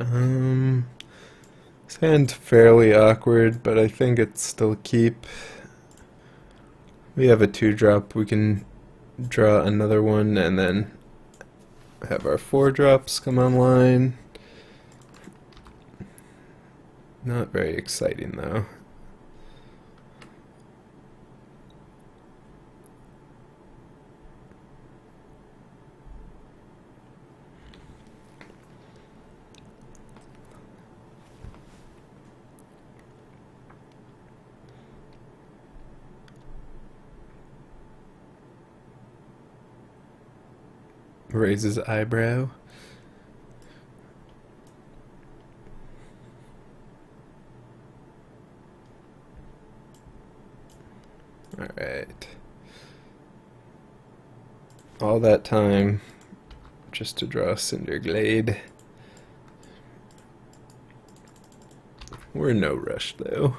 Um, this hand fairly awkward, but I think it's still keep. We have a two drop. We can draw another one and then have our four drops come online. Not very exciting though. Raises eyebrow. Alright. All that time just to draw Cinder Glade. We're in no rush though.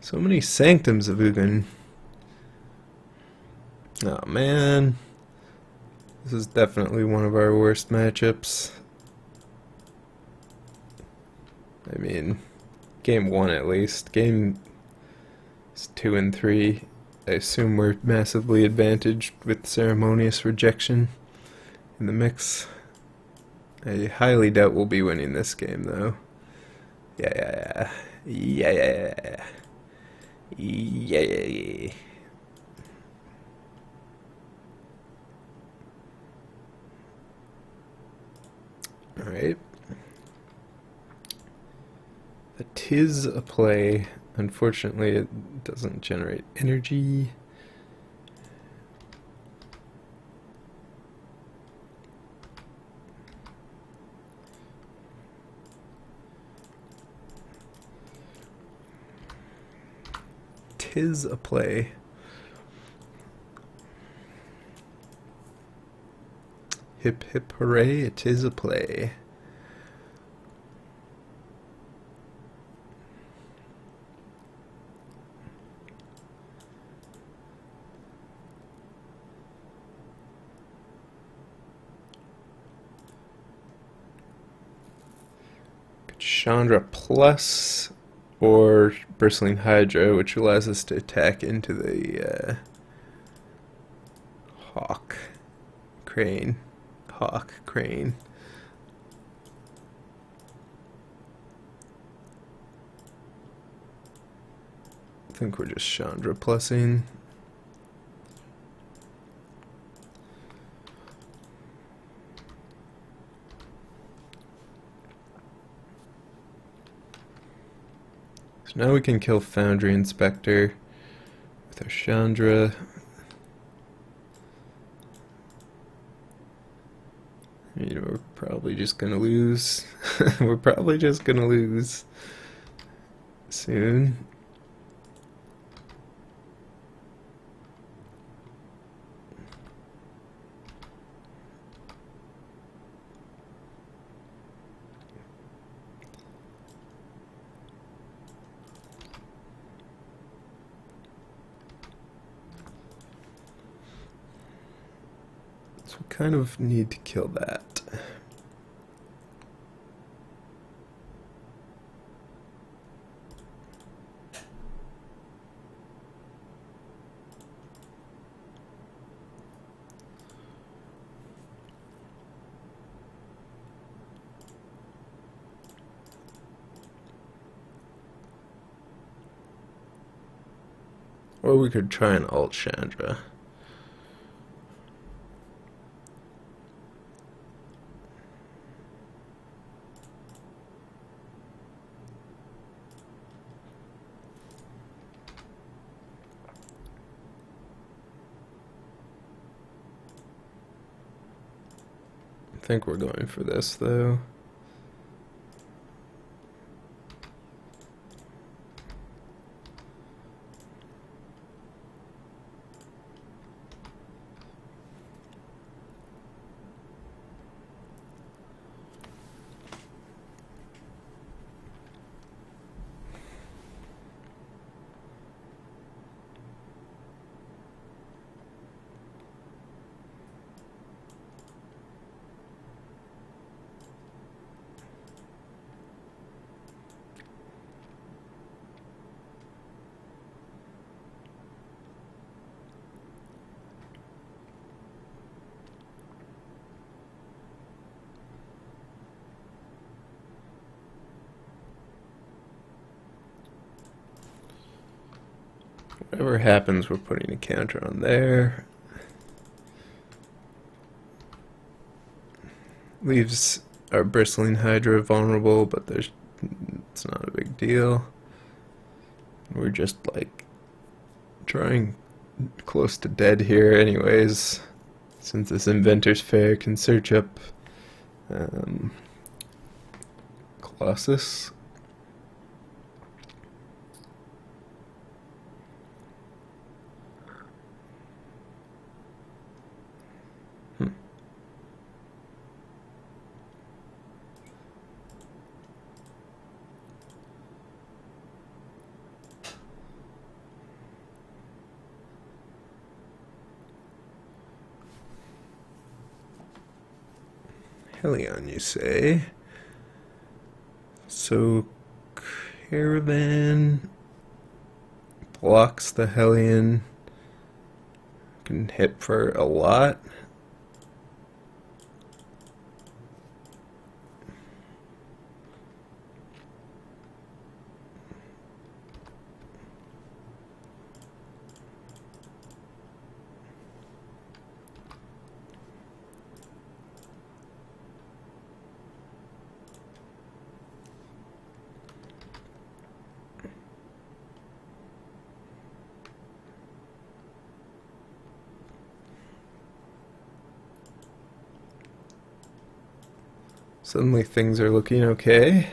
So many Sanctums of Ugin. Oh man. This is definitely one of our worst matchups. I mean, game one at least. Game two and three, I assume we're massively advantaged with ceremonious rejection in the mix. I highly doubt we'll be winning this game though. Yeah, yeah, yeah. Yeah, yeah, yeah. Yeah, yeah, Alright. The tis a play. Unfortunately, it doesn't generate energy. Tis a play. Hip hip hooray, it is a play. Chandra Plus or Bristling Hydra, which allows us to attack into the uh, Hawk Crane hawk crane. I think we're just Chandra plussing. So now we can kill Foundry Inspector with our Chandra. You know, we're probably just gonna lose. we're probably just gonna lose soon. So we kind of need to kill that. Or we could try an alt Chandra. I think we're going for this though. Whatever happens, we're putting a counter on there. Leaves our bristling hydra vulnerable, but there's it's not a big deal. We're just like trying close to dead here anyways, since this Inventor's Fair can search up um, Colossus. Hellion, you say? So, Caravan blocks the Hellion, can hit for a lot. Suddenly things are looking okay.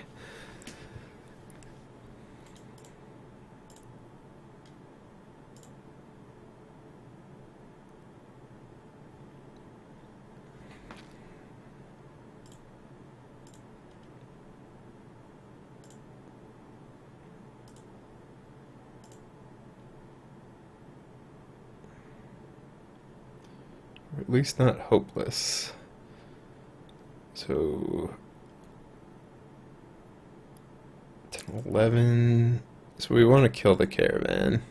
At least not hopeless. So 11. So we want to kill the caravan.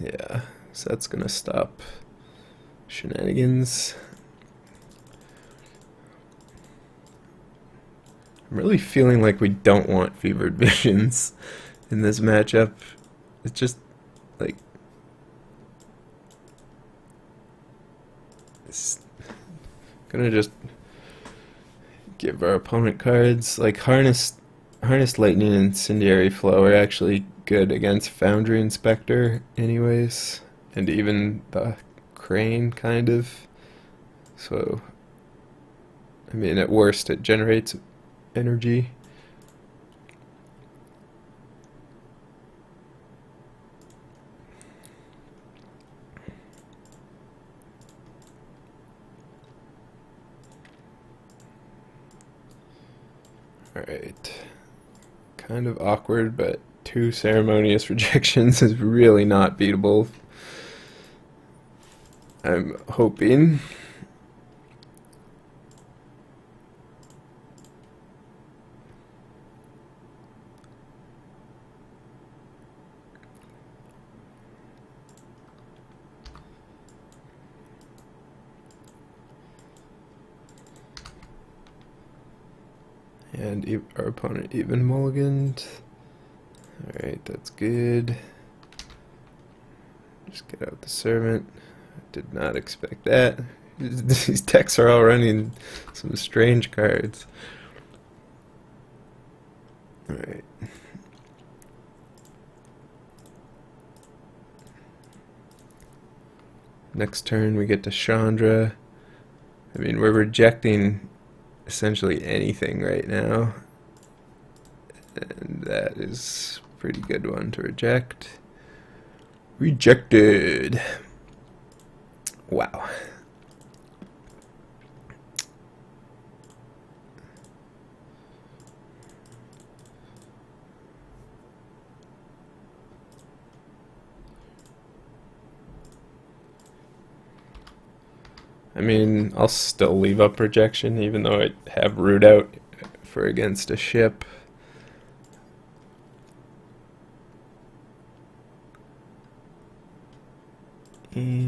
Yeah, so that's gonna stop shenanigans. I'm really feeling like we don't want fevered visions in this matchup. It's just like gonna just give our opponent cards. Like harness harness lightning and incendiary flow are actually good against foundry inspector anyways and even the crane kind of. So I mean at worst it generates energy Alright. Kind of awkward, but two ceremonious rejections is really not beatable. I'm hoping. And e our opponent even mulliganed. Alright, that's good. Just get out the servant. Did not expect that. These decks are all running some strange cards. Alright. Next turn we get to Chandra. I mean, we're rejecting essentially anything right now. And that is pretty good one to reject. Rejected. Wow. I mean, I'll still leave up projection even though I have root out for against a ship.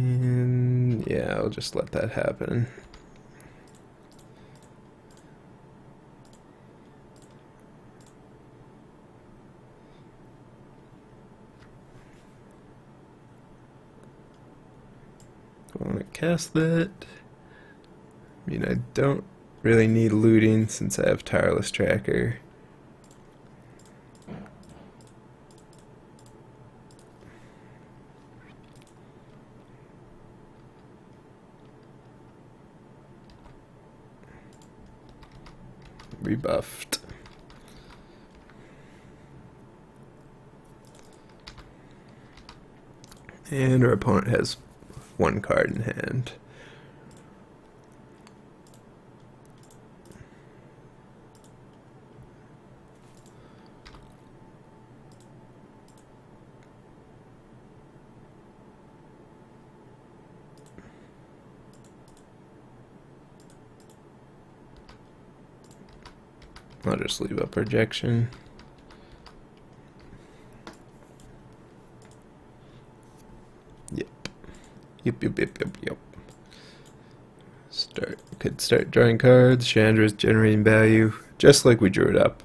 And yeah, I'll just let that happen. I want to cast that. I mean, I don't really need looting since I have Tireless Tracker. Rebuffed. And our opponent has one card in hand. I'll just leave a projection. Yep. Yep, yep, yep, yep, yep. Start could start drawing cards. Chandra's generating value, just like we drew it up.